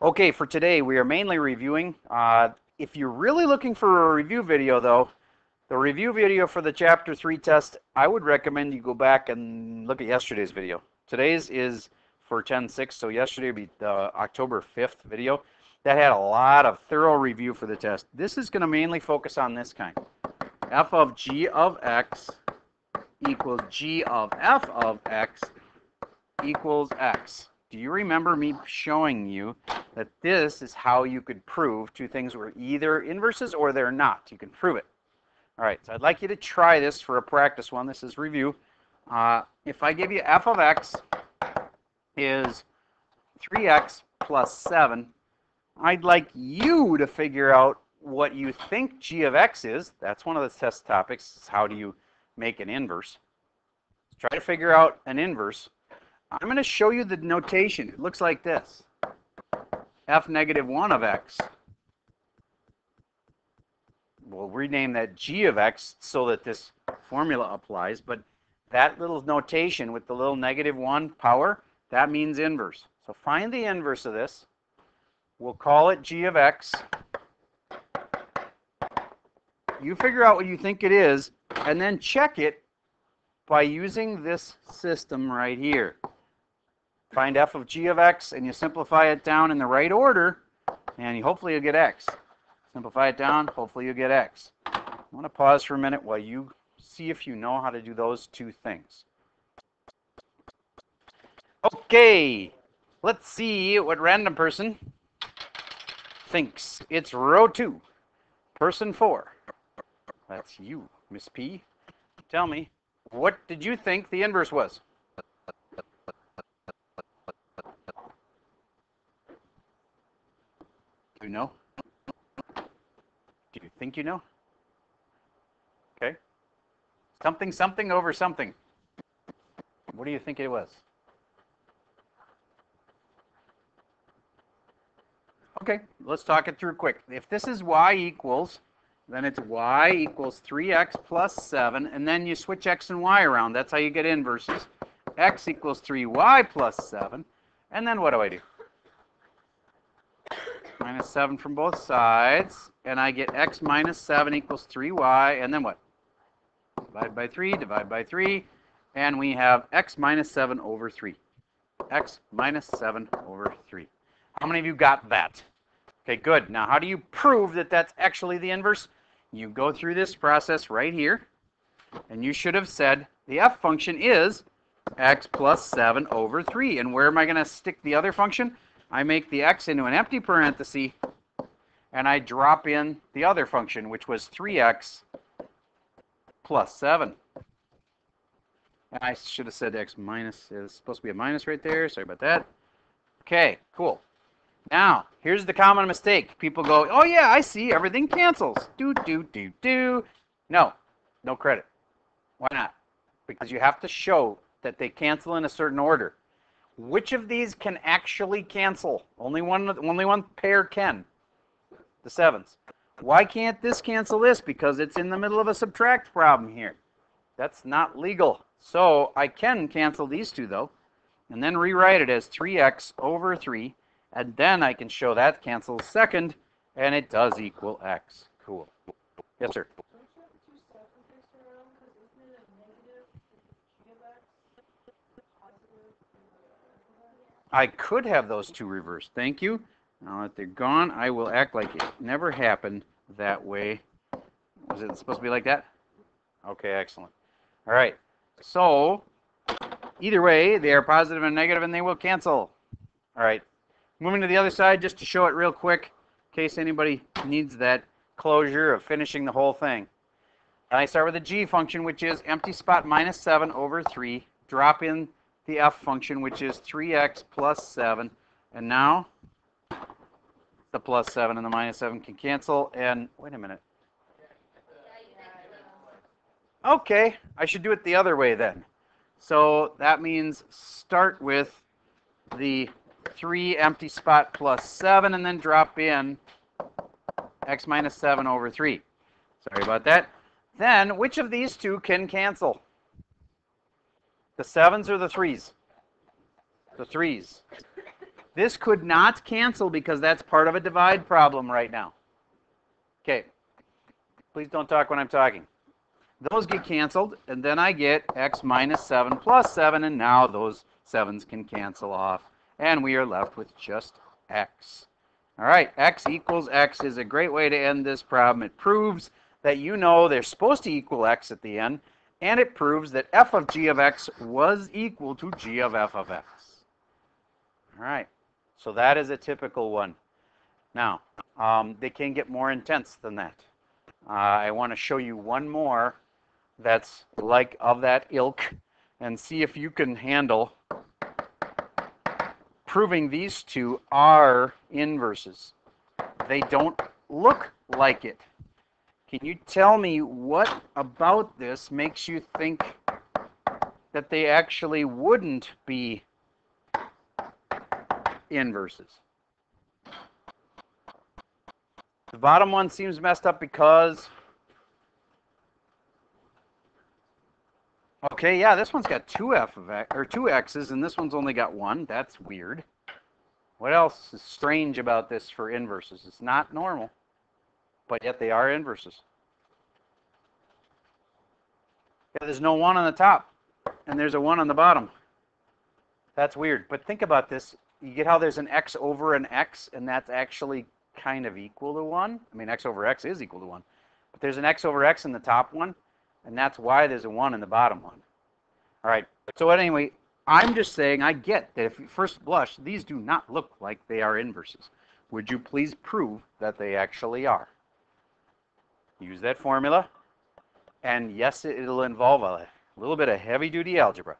Okay, for today we are mainly reviewing. Uh, if you're really looking for a review video though, the review video for the chapter 3 test, I would recommend you go back and look at yesterday's video. Today's is for 10.6, so yesterday would be the October 5th video. That had a lot of thorough review for the test. This is going to mainly focus on this kind. f of g of x equals g of f of x equals x. Do you remember me showing you that this is how you could prove two things were either inverses or they're not? You can prove it. All right, so I'd like you to try this for a practice one. This is review. Uh, if I give you f of x is 3x plus 7, I'd like you to figure out what you think g of x is. That's one of the test topics. is How do you make an inverse? Try to figure out an inverse. I'm going to show you the notation. It looks like this. F negative 1 of x we'll rename that g of x so that this formula applies, but that little notation with the little negative 1 power, that means inverse. So find the inverse of this. We'll call it g of x. You figure out what you think it is, and then check it by using this system right here. Find f of g of x, and you simplify it down in the right order, and you, hopefully you'll get x. Simplify it down, hopefully you'll get x. I want to pause for a minute while you see if you know how to do those two things. Okay, let's see what random person thinks. It's row two, person four. That's you, Miss P. Tell me, what did you think the inverse was? You know? Do you think you know? Okay. Something, something over something. What do you think it was? Okay, let's talk it through quick. If this is y equals, then it's y equals 3x plus 7, and then you switch x and y around. That's how you get inverses. x equals 3y plus 7, and then what do I do? Minus 7 from both sides, and I get x minus 7 equals 3y, and then what? Divide by 3, divide by 3, and we have x minus 7 over 3. x minus 7 over 3. How many of you got that? Okay, good. Now, how do you prove that that's actually the inverse? You go through this process right here, and you should have said the f function is x plus 7 over 3. And where am I going to stick the other function? I make the x into an empty parenthesis, and I drop in the other function, which was 3x plus 7. And I should have said x minus is supposed to be a minus right there. Sorry about that. Okay, cool. Now, here's the common mistake. People go, oh yeah, I see, everything cancels. Do, do, do, do. No, no credit. Why not? Because you have to show that they cancel in a certain order. Which of these can actually cancel? Only one, only one pair can. The sevens. Why can't this cancel this? Because it's in the middle of a subtract problem here. That's not legal. So I can cancel these two though, and then rewrite it as 3x over 3, and then I can show that cancels second, and it does equal x. Cool. Yes, sir. I could have those two reversed. Thank you. Now that they're gone, I will act like it never happened that way. Was it supposed to be like that? Okay, excellent. All right. So, either way, they are positive and negative, and they will cancel. All right. Moving to the other side, just to show it real quick, in case anybody needs that closure of finishing the whole thing. I start with a g function, which is empty spot minus 7 over 3. Drop in the f function, which is 3x plus 7. And now the plus 7 and the minus 7 can cancel. And wait a minute. Okay, I should do it the other way then. So that means start with the 3 empty spot plus 7 and then drop in x minus 7 over 3. Sorry about that. Then, which of these two can cancel? The sevens or the threes? The threes. This could not cancel because that's part of a divide problem right now. Okay. Please don't talk when I'm talking. Those get canceled, and then I get x minus 7 plus 7, and now those 7s can cancel off, and we are left with just x. All right, x equals x is a great way to end this problem. It proves that you know they're supposed to equal x at the end, and it proves that f of g of x was equal to g of f of x. All right, so that is a typical one. Now, um, they can get more intense than that. Uh, I want to show you one more that's like of that ilk and see if you can handle proving these two are inverses. They don't look like it. Can you tell me what about this makes you think that they actually wouldn't be inverses? The bottom one seems messed up because Okay, yeah, this one's got two f of x, or two x's, and this one's only got one. That's weird. What else is strange about this for inverses? It's not normal, but yet they are inverses. Yeah, there's no one on the top, and there's a one on the bottom. That's weird. But think about this. You get how there's an x over an x, and that's actually kind of equal to 1. I mean, x over x is equal to 1. But there's an x over x in the top one, and that's why there's a 1 in the bottom one. All right, so anyway, I'm just saying I get that if you first blush, these do not look like they are inverses. Would you please prove that they actually are? Use that formula. And yes, it'll involve a little bit of heavy-duty algebra.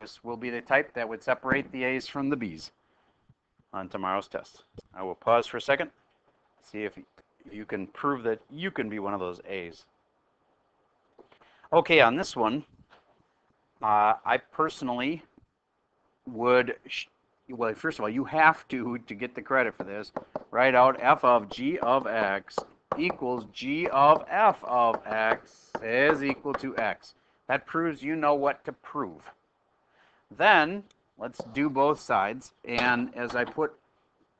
This will be the type that would separate the A's from the B's on tomorrow's test. I will pause for a second, see if you can prove that you can be one of those A's. Okay, on this one, uh, I personally would, well, first of all, you have to, to get the credit for this, write out f of g of x equals g of f of x is equal to x. That proves you know what to prove. Then, let's do both sides. And as I put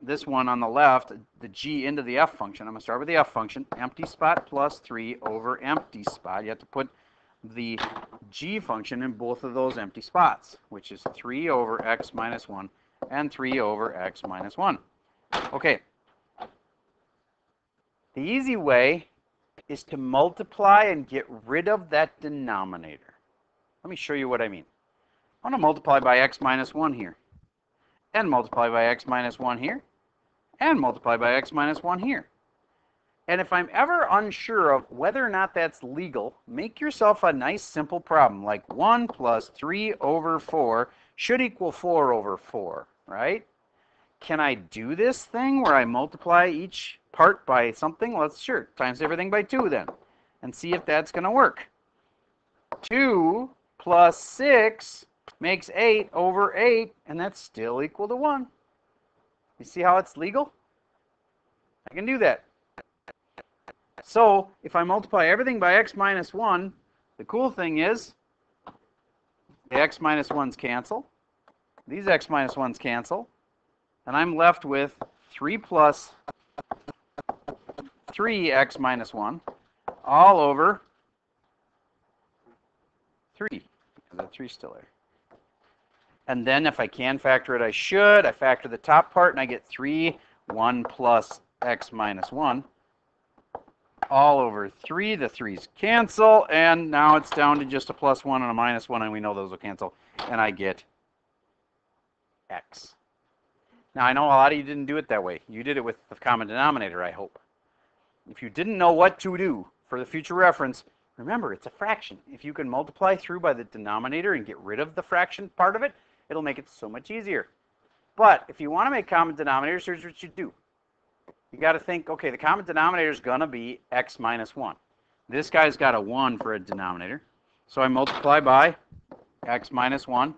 this one on the left, the g into the f function, I'm going to start with the f function, empty spot plus 3 over empty spot. You have to put the g function in both of those empty spots, which is 3 over x minus 1 and 3 over x minus 1. Okay. The easy way is to multiply and get rid of that denominator. Let me show you what I mean. I want to multiply by x minus 1 here, and multiply by x minus 1 here, and multiply by x minus 1 here. And if I'm ever unsure of whether or not that's legal, make yourself a nice simple problem like 1 plus 3 over 4 should equal 4 over 4, right? Can I do this thing where I multiply each part by something? Let's sure, times everything by 2 then, and see if that's going to work. 2 plus 6 makes 8 over 8, and that's still equal to 1. You see how it's legal? I can do that. So if I multiply everything by x minus 1, the cool thing is the x minus 1's cancel. These x minus 1's cancel. And I'm left with 3 plus 3x minus 1 all over 3. Because that 3 still there. And then if I can factor it, I should. I factor the top part and I get 3, 1 plus x minus 1 all over 3. The 3's cancel, and now it's down to just a plus 1 and a minus 1, and we know those will cancel, and I get x. Now, I know a lot of you didn't do it that way. You did it with the common denominator, I hope. If you didn't know what to do for the future reference, remember, it's a fraction. If you can multiply through by the denominator and get rid of the fraction part of it, it'll make it so much easier. But if you want to make common denominators, here's what you do you got to think, okay, the common denominator is going to be x minus 1. This guy's got a 1 for a denominator. So I multiply by x minus 1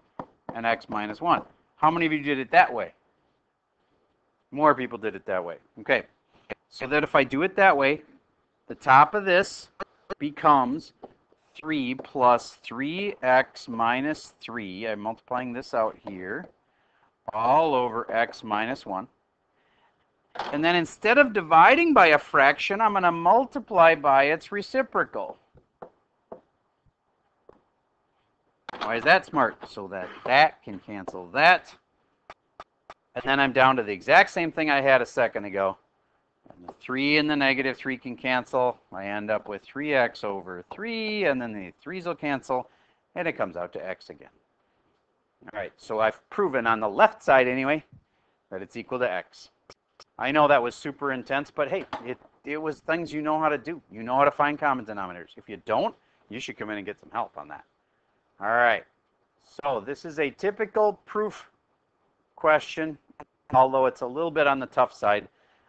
and x minus 1. How many of you did it that way? More people did it that way. Okay. So that if I do it that way, the top of this becomes 3 plus 3x minus 3. I'm multiplying this out here all over x minus 1. And then instead of dividing by a fraction, I'm going to multiply by its reciprocal. Why is that smart? So that that can cancel that. And then I'm down to the exact same thing I had a second ago. And the 3 and the negative 3 can cancel. I end up with 3x over 3, and then the 3's will cancel, and it comes out to x again. All right, so I've proven on the left side anyway that it's equal to x. I know that was super intense, but hey, it, it was things you know how to do. You know how to find common denominators. If you don't, you should come in and get some help on that. All right, so this is a typical proof question, although it's a little bit on the tough side.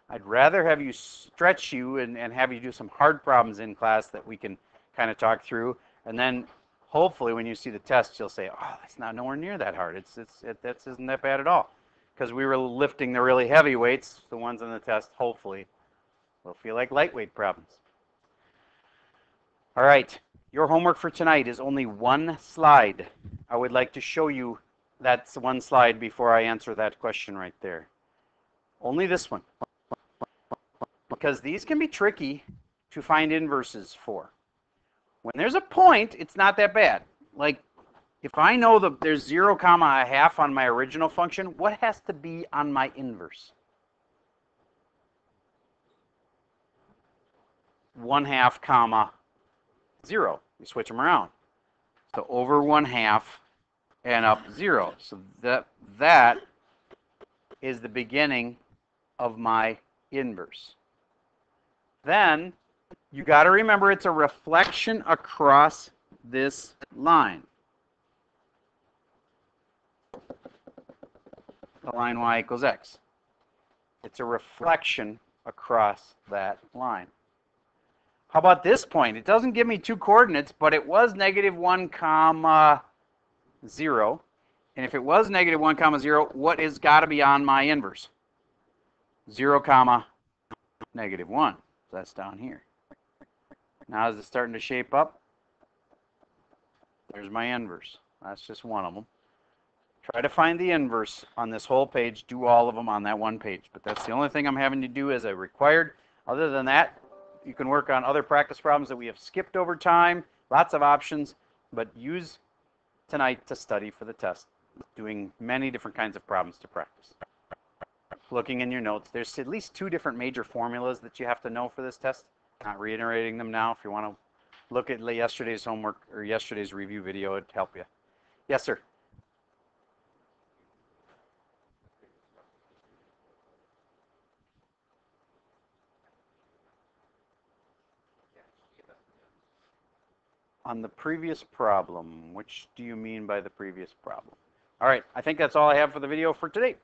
I'd rather have you stretch you and, and have you do some hard problems in class that we can kind of talk through. And then hopefully when you see the test, you'll say, oh, that's not nowhere near that hard. It's, it's, it, that's isn't that bad at all. Because we were lifting the really heavy weights, the ones on the test, hopefully, will feel like lightweight problems. All right, your homework for tonight is only one slide. I would like to show you that's one slide before I answer that question right there. Only this one because these can be tricky to find inverses for. When there's a point, it's not that bad. Like, if I know that there's 0 comma a half on my original function, what has to be on my inverse? 1 half comma 0. You switch them around. So over 1 half and up 0. So that, that is the beginning of my inverse. Then you got to remember it's a reflection across this line. The line y equals x. It's a reflection across that line. How about this point? It doesn't give me two coordinates, but it was negative 1 comma 0. And if it was negative 1 comma 0, what is got to be on my inverse? 0 comma negative 1. So that's down here. Now is it starting to shape up? There's my inverse. That's just one of them. Try to find the inverse on this whole page. Do all of them on that one page. But that's the only thing I'm having to do as a required. Other than that, you can work on other practice problems that we have skipped over time. Lots of options. But use tonight to study for the test. Doing many different kinds of problems to practice looking in your notes, there's at least two different major formulas that you have to know for this test. Not reiterating them now. If you want to look at yesterday's homework or yesterday's review video, it'd help you. Yes, sir. On the previous problem, which do you mean by the previous problem? All right, I think that's all I have for the video for today.